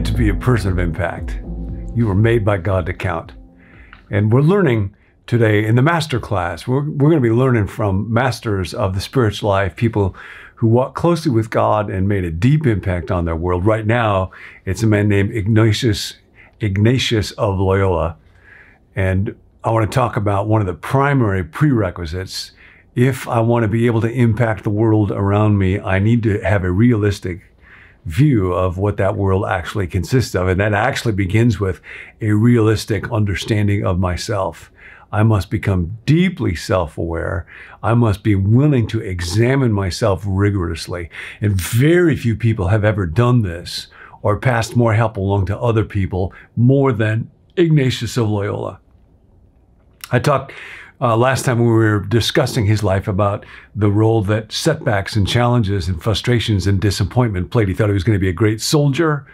Meant to be a person of impact. You were made by God to count. And we're learning today in the master class. We're, we're going to be learning from masters of the spiritual life, people who walked closely with God and made a deep impact on their world. Right now, it's a man named Ignatius, Ignatius of Loyola. And I want to talk about one of the primary prerequisites. If I want to be able to impact the world around me, I need to have a realistic view of what that world actually consists of. And that actually begins with a realistic understanding of myself. I must become deeply self aware. I must be willing to examine myself rigorously. And very few people have ever done this or passed more help along to other people more than Ignatius of Loyola. I talked uh, last time we were discussing his life about the role that setbacks and challenges and frustrations and disappointment played. He thought he was going to be a great soldier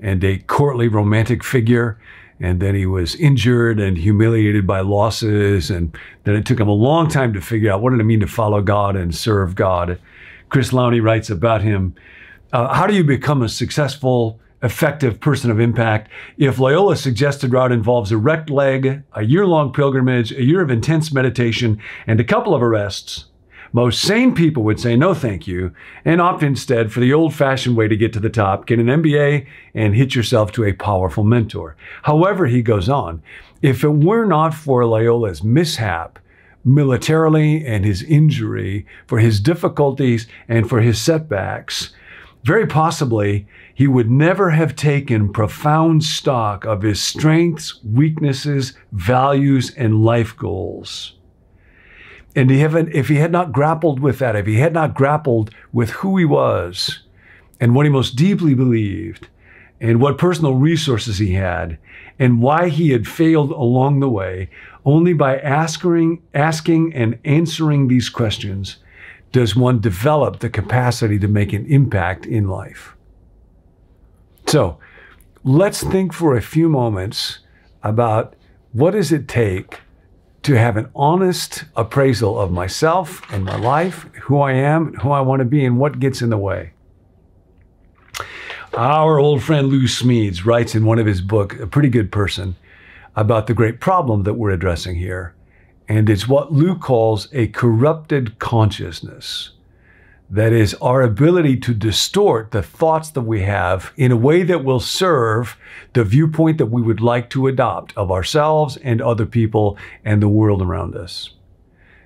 and a courtly romantic figure. And then he was injured and humiliated by losses. And then it took him a long time to figure out what did it mean to follow God and serve God. Chris Lowney writes about him. Uh, how do you become a successful effective person of impact. If Loyola's suggested route involves a wrecked leg, a year long pilgrimage, a year of intense meditation, and a couple of arrests, most sane people would say no thank you and opt instead for the old fashioned way to get to the top, get an MBA, and hitch yourself to a powerful mentor. However, he goes on, if it were not for Loyola's mishap, militarily and his injury, for his difficulties and for his setbacks, very possibly he would never have taken profound stock of his strengths, weaknesses, values, and life goals. And if he had not grappled with that, if he had not grappled with who he was and what he most deeply believed, and what personal resources he had, and why he had failed along the way, only by asking, asking and answering these questions does one develop the capacity to make an impact in life. So let's think for a few moments about what does it take to have an honest appraisal of myself and my life, who I am, who I want to be, and what gets in the way. Our old friend Lou Smedes writes in one of his books, a pretty good person, about the great problem that we're addressing here. And it's what Lou calls a corrupted consciousness. That is our ability to distort the thoughts that we have in a way that will serve the viewpoint that we would like to adopt of ourselves and other people and the world around us.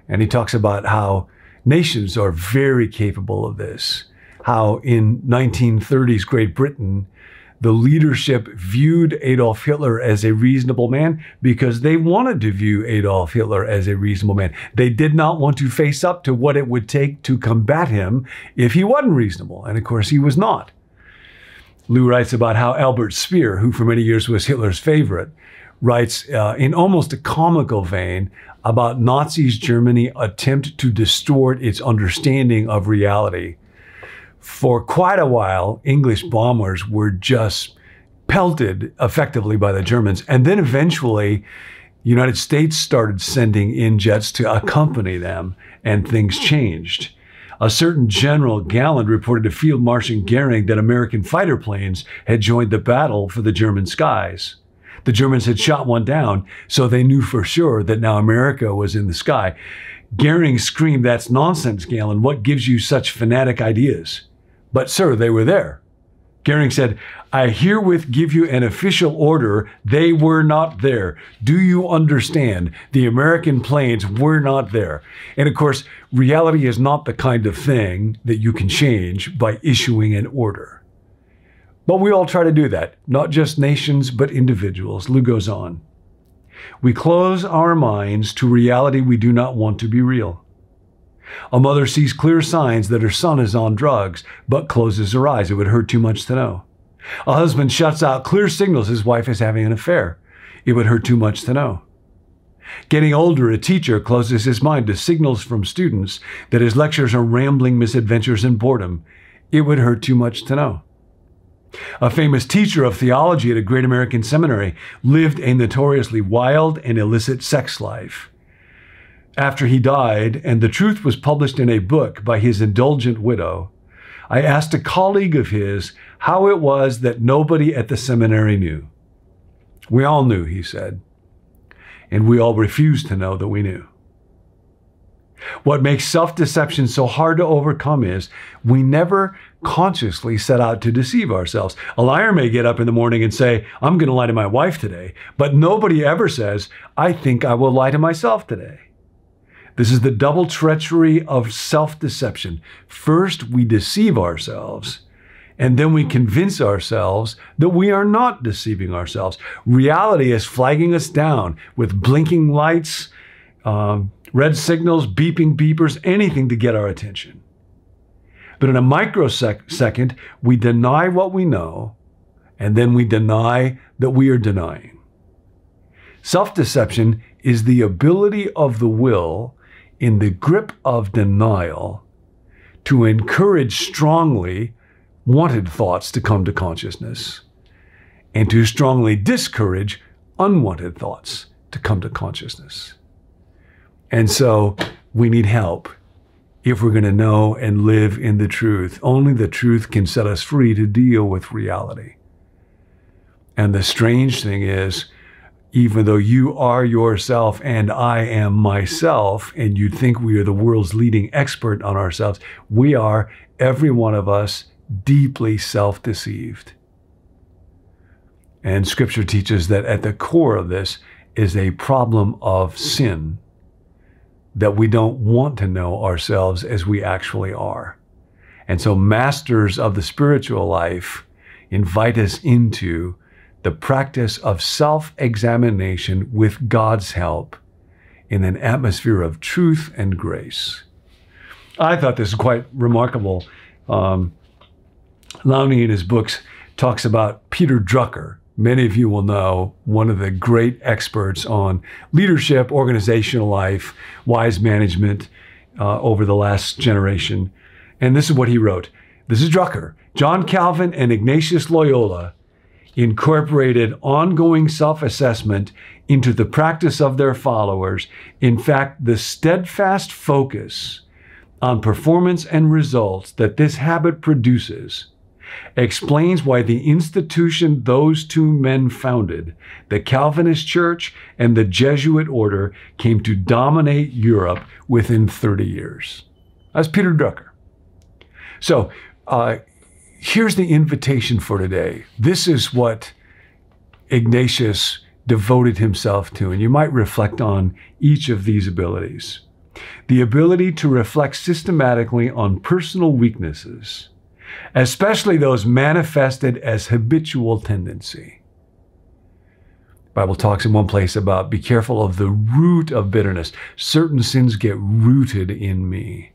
And he talks about how nations are very capable of this. How in 1930s Great Britain, the leadership viewed Adolf Hitler as a reasonable man because they wanted to view Adolf Hitler as a reasonable man. They did not want to face up to what it would take to combat him if he wasn't reasonable. And of course, he was not. Lou writes about how Albert Speer, who for many years was Hitler's favorite, writes uh, in almost a comical vein about Nazis' Germany attempt to distort its understanding of reality for quite a while, English bombers were just pelted effectively by the Germans. And then eventually, United States started sending in jets to accompany them, and things changed. A certain General Galland reported to Field Marshal Goering that American fighter planes had joined the battle for the German skies. The Germans had shot one down, so they knew for sure that now America was in the sky. Goering screamed, That's nonsense, Galland. What gives you such fanatic ideas? But, sir, they were there. Goering said, I herewith give you an official order. They were not there. Do you understand? The American planes were not there. And of course, reality is not the kind of thing that you can change by issuing an order. But we all try to do that, not just nations, but individuals. Lou goes on. We close our minds to reality we do not want to be real. A mother sees clear signs that her son is on drugs, but closes her eyes. It would hurt too much to know. A husband shuts out clear signals his wife is having an affair. It would hurt too much to know. Getting older, a teacher closes his mind to signals from students that his lectures are rambling misadventures and boredom. It would hurt too much to know. A famous teacher of theology at a great American seminary lived a notoriously wild and illicit sex life after he died, and the truth was published in a book by his indulgent widow, I asked a colleague of his how it was that nobody at the seminary knew. We all knew, he said, and we all refused to know that we knew. What makes self deception so hard to overcome is we never consciously set out to deceive ourselves. A liar may get up in the morning and say, I'm going to lie to my wife today, but nobody ever says, I think I will lie to myself today. This is the double treachery of self deception. First, we deceive ourselves, and then we convince ourselves that we are not deceiving ourselves. Reality is flagging us down with blinking lights, um, red signals, beeping beepers, anything to get our attention. But in a microsecond, we deny what we know, and then we deny that we are denying. Self deception is the ability of the will in the grip of denial to encourage strongly wanted thoughts to come to consciousness and to strongly discourage unwanted thoughts to come to consciousness. And so we need help if we're going to know and live in the truth. Only the truth can set us free to deal with reality. And the strange thing is, even though you are yourself and I am myself, and you'd think we are the world's leading expert on ourselves, we are, every one of us, deeply self deceived. And scripture teaches that at the core of this is a problem of sin, that we don't want to know ourselves as we actually are. And so, masters of the spiritual life invite us into the practice of self examination with God's help in an atmosphere of truth and grace. I thought this was quite remarkable. Um, Lowney in his books talks about Peter Drucker. Many of you will know one of the great experts on leadership, organizational life, wise management uh, over the last generation. And this is what he wrote. This is Drucker. John Calvin and Ignatius Loyola incorporated ongoing self assessment into the practice of their followers. In fact, the steadfast focus on performance and results that this habit produces explains why the institution those two men founded, the Calvinist Church and the Jesuit order, came to dominate Europe within 30 years. That's Peter Drucker. So, uh, here's the invitation for today. This is what Ignatius devoted himself to, and you might reflect on each of these abilities. The ability to reflect systematically on personal weaknesses, especially those manifested as habitual tendency. Bible talks in one place about be careful of the root of bitterness. Certain sins get rooted in me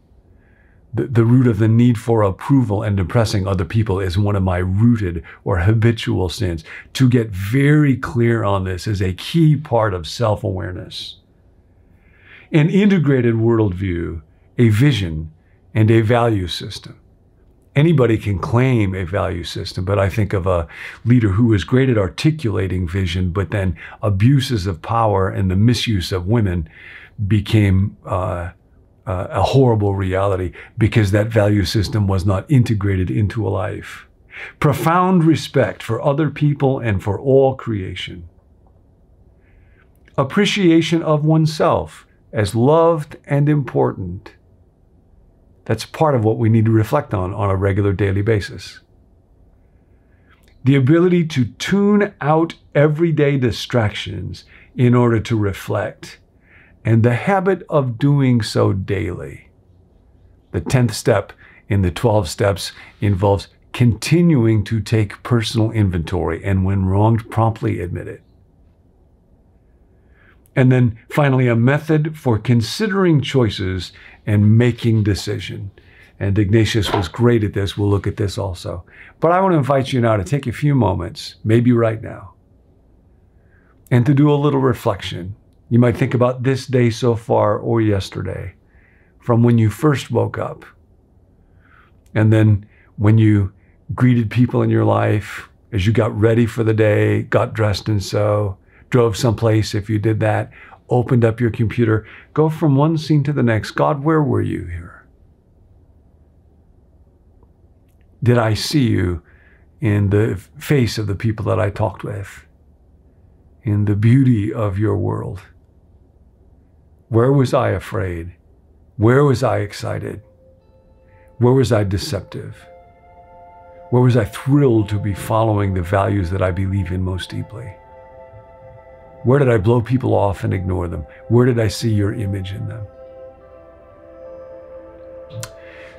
the, the root of the need for approval and impressing other people is one of my rooted or habitual sins. To get very clear on this is a key part of self awareness. An integrated worldview, a vision, and a value system. Anybody can claim a value system, but I think of a leader who is great at articulating vision, but then abuses of power and the misuse of women became uh, uh, a horrible reality because that value system was not integrated into a life. Profound respect for other people and for all creation. Appreciation of oneself as loved and important. That's part of what we need to reflect on on a regular daily basis. The ability to tune out everyday distractions in order to reflect and the habit of doing so daily. The 10th step in the 12 steps involves continuing to take personal inventory and, when wronged, promptly admit it. And then finally, a method for considering choices and making decision. And Ignatius was great at this. We'll look at this also. But I want to invite you now to take a few moments, maybe right now, and to do a little reflection you might think about this day so far or yesterday, from when you first woke up. And then when you greeted people in your life, as you got ready for the day, got dressed and so, drove someplace if you did that, opened up your computer, go from one scene to the next. God, where were you here? did I see you in the face of the people that I talked with? In the beauty of your world? Where was I afraid? Where was I excited? Where was I deceptive? Where was I thrilled to be following the values that I believe in most deeply? Where did I blow people off and ignore them? Where did I see your image in them?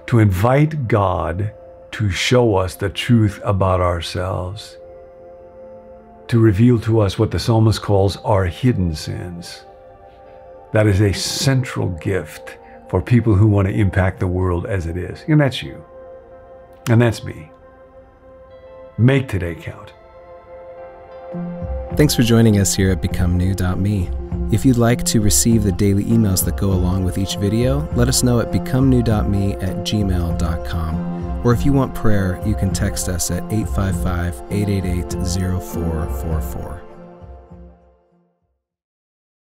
To invite God to show us the truth about ourselves, to reveal to us what the psalmist calls our hidden sins. That is a central gift for people who want to impact the world as it is. And that's you. And that's me. Make today count. Thanks for joining us here at BecomeNew.me. If you'd like to receive the daily emails that go along with each video, let us know at BecomeNew.me at gmail.com. Or if you want prayer, you can text us at 855 888 0444.